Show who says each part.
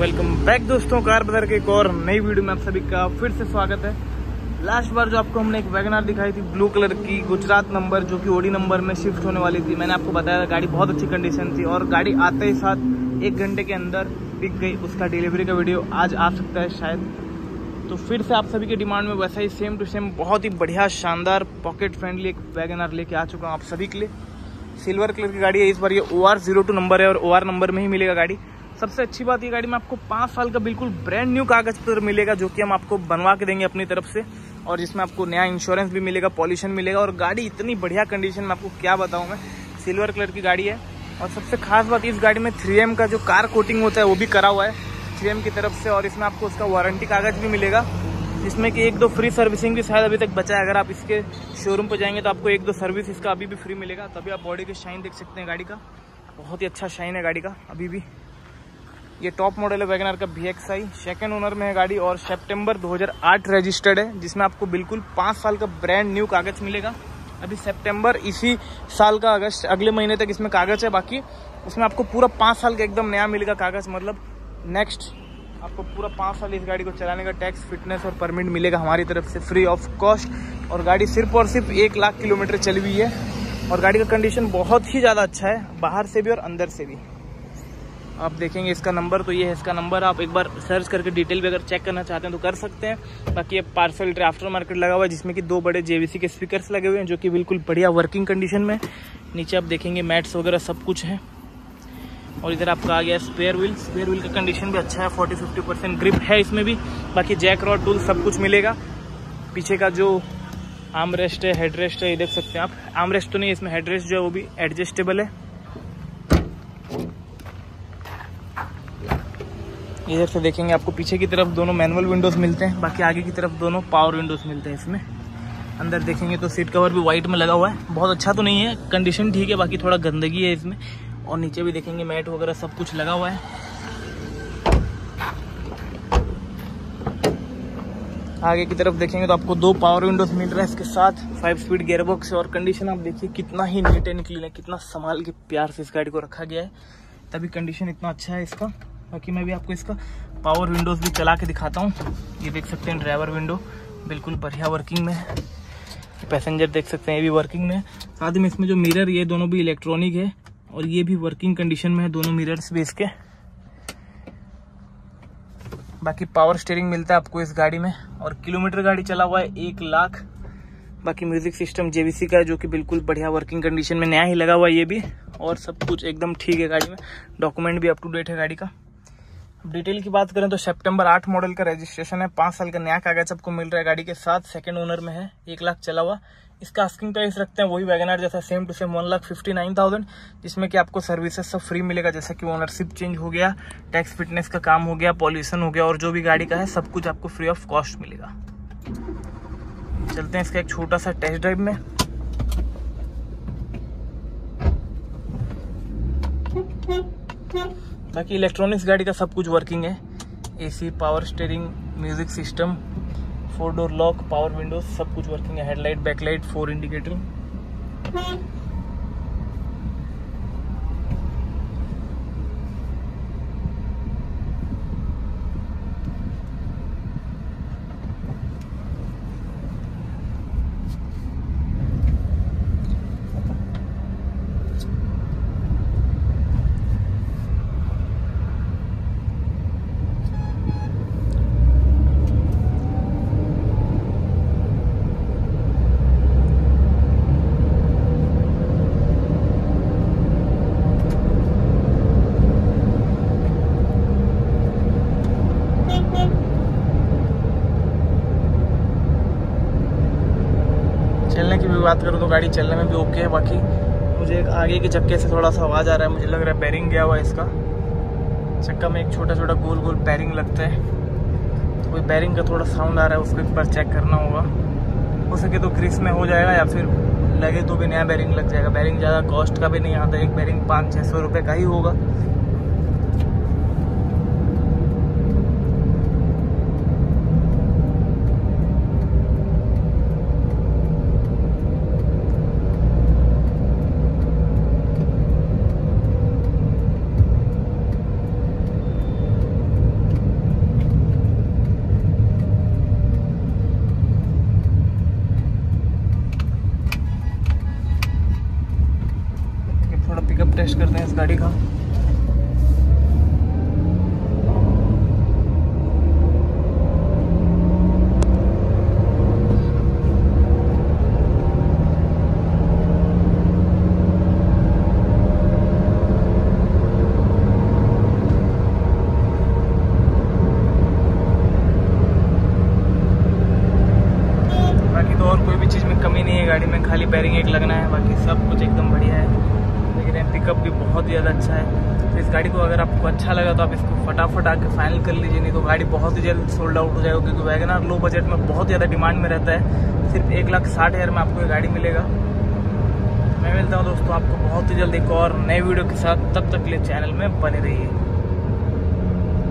Speaker 1: Welcome back दोस्तों, car बाज़ार के एक और नई वीडियो में आप सभी का फिर से स्वागत है। लास्ट बार जो आपको हमने एक वैगनार दिखाई थी ब्लू कलर की गुजरात नंबर जो कि ओडी नंबर में शिफ्ट होने वाली थी। मैंने आपको बताया था, गाड़ी बहुत अच्छी कंडीशन थी और गाड़ी आते ही साथ एक घंटे के अंदर बिक गई उसका डिलीवरी का वीडियो आज आ सकता है शायद। तो फिर से आप सभी के डिमांड में वैसा ही सेम टू सेम बहुत ही बढ़िया, शानदार पॉकेट फ्रेंडली एक वैगनार लेके आ चुका हूँ आप सभी के लिए। सिल्वर कलर की गाड़ी है, इस बार ये O R zero two number है और ओ आर नंबर में ही मिलेगा गाड़ी। सबसे अच्छी बात, ये गाड़ी में आपको पाँच साल का बिल्कुल ब्रांड न्यू कागज़ पत्र मिलेगा, जो कि हम आपको बनवा के देंगे अपनी तरफ़ से। और जिसमें आपको नया इंश्योरेंस भी मिलेगा पॉल्यूशन मिलेगा, और गाड़ी इतनी बढ़िया कंडीशन में आपको क्या बताऊँ मैं सिल्वर कलर की गाड़ी है। और सबसे खास बात, इस गाड़ी में थ्री का जो कार कोटिंग होता है, वो भी करा हुआ है थ्री की तरफ़ से। और इसमें आपको उसका वारंटी कागज़ भी मिलेगा, जिसमें कि एक दो फ्री सर्विसिंग भी शायद अभी तक बचा है। अगर आप इसके शोरूम पर जाएँगे तो आपको एक दो सर्विस इसका अभी भी फ्री मिलेगा। तभी आप बॉडी के शाइन देख सकते हैं गाड़ी का। बहुत ही अच्छा शाइन है गाड़ी का, अभी भी। ये टॉप मॉडल है वैगनर का V X I second owner में है गाड़ी और सितंबर 2008 रजिस्टर्ड है, जिसमें आपको बिल्कुल पाँच साल का ब्रांड न्यू कागज़ मिलेगा। अभी सितंबर इसी साल का अगस्त, अगले महीने तक इसमें कागज़ है, बाकी उसमें आपको पूरा पाँच साल का एकदम नया मिलेगा कागज़ मतलब नेक्स्ट आपको पूरा पाँच साल इस गाड़ी को चलाने का टैक्स फिटनेस और परमिट मिलेगा हमारी तरफ़ से फ्री ऑफ़ कॉस्ट और गाड़ी सिर्फ़ और सिर्फ़ एक लाख किलोमीटर चली हुई है। और गाड़ी का कंडीशन बहुत ही ज़्यादा अच्छा है, बाहर से भी और अंदर से भी। आप देखेंगे इसका नंबर तो ये है इसका नंबर। आप एक बार सर्च करके डिटेल भी अगर चेक करना चाहते हैं तो कर सकते हैं बाकी ये पार्सल आफ्टर मार्केट लगा हुआ है, जिसमें कि दो बड़े जेवीसी के स्पीकर्स लगे हुए हैं, जो कि बिल्कुल बढ़िया वर्किंग कंडीशन में। नीचे आप देखेंगे मैट्स वगैरह सब कुछ है। और इधर आपका आ गया स्पेयर व्हील स्पेयर व्हील का कंडीशन भी अच्छा है फोर्टी फिफ्टी परसेंट ग्रिप है इसमें भी। बाकी जैक रॉड टूल सब कुछ मिलेगा। पीछे का जो आर्म रेस्ट है हेड रेस्ट है, ये देख सकते हैं आप। आर्म रेस्ट तो नहीं इसमें हेड रेस्ट जो है वो भी एडजस्टेबल है। इधर से देखेंगे आपको पीछे की तरफ़ दोनों मैनुअल विंडोज़ मिलते हैं, बाकी आगे की तरफ़ दोनों पावर विंडोज़ मिलते हैं इसमें। अंदर देखेंगे तो सीट कवर भी व्हाइट में लगा हुआ है। बहुत अच्छा तो नहीं है कंडीशन ठीक है, बाकी थोड़ा गंदगी है इसमें। और नीचे भी देखेंगे मैट वगैरह सब कुछ लगा हुआ है। आगे की तरफ़ देखेंगे तो आपको दो पावर विंडोज़ मिल रहा है इसके साथ। फाइव स्पीड गेयरबॉक्स और कंडीशन आप देखिए, कितना ही नीट एंड क्लीन है, कितना संभाल के प्यार से इस गाड़ी को रखा गया है। तभी कंडीशन इतना अच्छा है इसका। बाकी मैं भी आपको इसका पावर विंडोज़ भी चला के दिखाता हूँ। ये देख सकते हैं ड्राइवर विंडो बिल्कुल बढ़िया वर्किंग में। है पैसेंजर देख सकते हैं, ये भी वर्किंग में। है साथ में इसमें जो मिरर ये दोनों भी इलेक्ट्रॉनिक है और ये भी वर्किंग कंडीशन में है दोनों मिरर्स भी इसके बाकी पावर स्टेयरिंग मिलता है आपको इस गाड़ी में और किलोमीटर गाड़ी चला हुआ है एक लाख। बाकी म्यूज़िक सिस्टम जेबीसी का है जो कि बिल्कुल बढ़िया वर्किंग कंडीशन में नया ही लगा हुआ है ये भी। और सब कुछ एकदम ठीक है गाड़ी में। डॉक्यूमेंट भी अप टू डेट है गाड़ी का। डिटेल की बात करें तो सितंबर आठ मॉडल का रजिस्ट्रेशन है। पाँच साल का नया कागज़ आपको मिल रहा है गाड़ी के साथ सेकंड ओनर में है। एक लाख चला हुआ। इसका आस्किंग प्राइस रखते हैं वही वैगनार जैसा same to same one lakh fifty nine thousand जिसमें कि आपको सर्विसेज़ सब फ्री मिलेगा। जैसा कि ओनरशिप चेंज हो गया टैक्स फिटनेस का काम हो गया पॉल्यूशन हो गया, और जो भी गाड़ी का है, सब कुछ आपको फ्री ऑफ़ कॉस्ट मिलेगा। चलते हैं इसका एक छोटा सा टेस्ट ड्राइव में। बाकी इलेक्ट्रॉनिक्स गाड़ी का सब कुछ वर्किंग है। AC power steering music system four door lock power windows सब कुछ वर्किंग है। हेडलाइट बैकलाइट फोर इंडिकेटर चलने भी बात करूँ तो गाड़ी चलने में भी ओके है, बाकी मुझे आगे के चक्के से थोड़ा सा आवाज़ आ रहा है, मुझे लग रहा है बैरिंग गया हुआ है इसका। चक्का में एक छोटा छोटा गोल गोल बैरिंग लगता है। तो कोई बैरिंग का थोड़ा साउंड आ रहा है, उसको एक बार चेक करना होगा। हो सके तो क्रिस में हो जाएगा या फिर लगे तो भी नया बैरिंग लग जाएगा। बैरिंग ज़्यादा कॉस्ट का भी नहीं आता, एक बैरिंग पाँच छः सौ का ही होगा पिकअप टेस्ट करते हैं इस गाड़ी का। बाकी तो और कोई भी चीज़ में कमी नहीं है, गाड़ी में खाली बैरिंग एक लगना है, बाकी सब कुछ एकदम बढ़िया है। हैं पिकअप भी बहुत ही ज़्यादा अच्छा है। तो इस गाड़ी को अगर आपको अच्छा लगा तो आप इसको फटाफट आके फाइनल कर लीजिए, नहीं तो गाड़ी बहुत ही जल्द सोल्ड आउट हो जाएगा, क्योंकि वैगनार लो बजट में बहुत ज़्यादा डिमांड में रहता है। सिर्फ़ एक लाख साठ हज़ार में आपको ये गाड़ी मिलेगा। मैं मिलता हूँ दोस्तों, आपको बहुत ही जल्द एक और नए वीडियो के साथ। तब तक के लिए चैनल में बने रहिए।